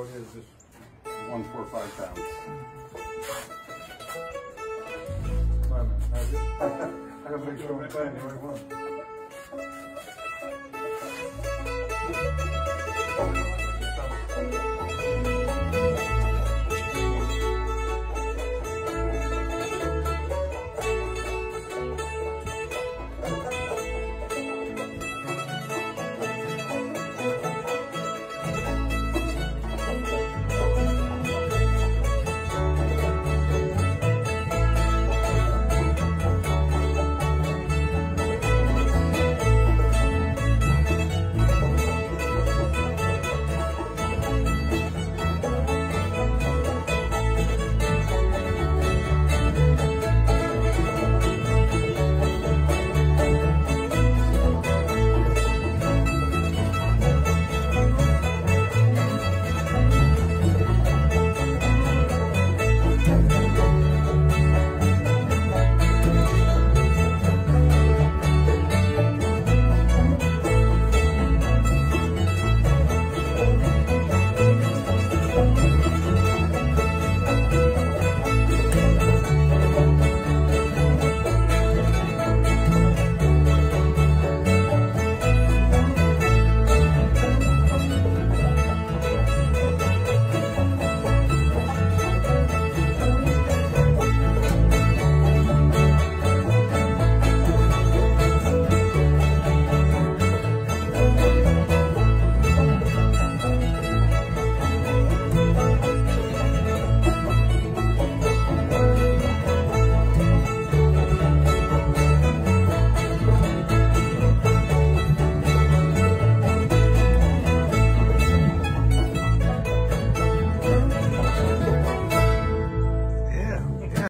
Oh, it is just, one, four, five pounds. wait a minute, I gotta make sure I'm playing the right one.